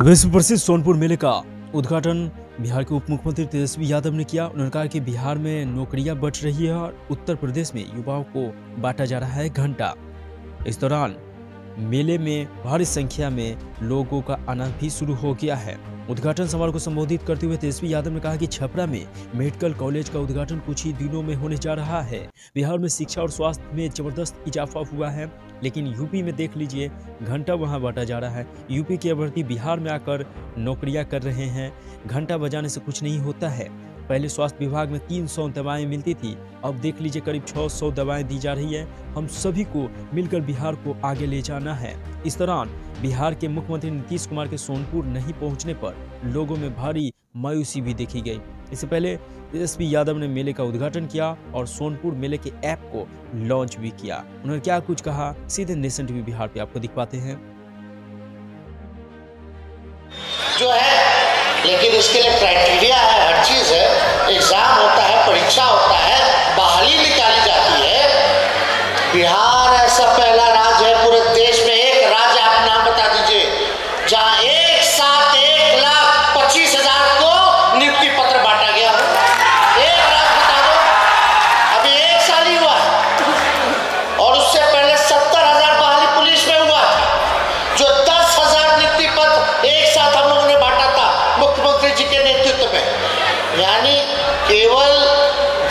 विश्व प्रसिद्ध सोनपुर मेले का उद्घाटन। बिहार के उप मुख्यमंत्री तेजस्वी यादव ने किया। उन्होंने कहा कि बिहार में नौकरियाँ बढ़ रही है और उत्तर प्रदेश में युवाओं को बांटा जा रहा है घंटा। इस दौरान मेले में भारी संख्या में लोगों का आना भी शुरू हो गया है। उद्घाटन समारोह को संबोधित करते हुए तेजस्वी यादव ने कहा कि छपरा में मेडिकल कॉलेज का उद्घाटन कुछ ही दिनों में होने जा रहा है। बिहार में शिक्षा और स्वास्थ्य में ज़बरदस्त इजाफा हुआ है। लेकिन यूपी में देख लीजिए, घंटा वहाँ बांटा जा रहा है। यूपी के अभ्यर्थी बिहार में आकर नौकरियाँ कर रहे हैं। घंटा बजाने से कुछ नहीं होता है। पहले स्वास्थ्य विभाग में 300 दवाएँ मिलती थी। अब देख लीजिए, करीब 600 दवाएँ दी जा रही है। हम सभी को मिलकर बिहार को आगे ले जाना है। इस दौरान बिहार के मुख्यमंत्री नीतीश कुमार के सोनपुर नहीं पहुँचने पर लोगों में भारी मायूसी भी देखी गई। इससे पहले तेजस्वी यादव ने मेले का उद्घाटन किया और सोनपुर मेले के ऐप को लॉन्च भी किया। उन्होंने क्या कुछ कहा? सीधे नेशन टीवी बिहार पे आपको दिखवाते हैं। जो है, लेकिन इसके लिए क्राइटेरिया है, हर चीज़ है। एग्ज़ाम होता है, परीक्षा होता है, बहाली निकाली जाती है। बिहार ऐसा पहला राज्य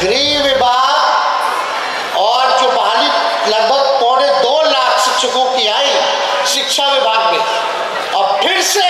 गृह विभाग और जो बहाली लगभग पौने दो लाख शिक्षकों की आई शिक्षा विभाग में। और फिर से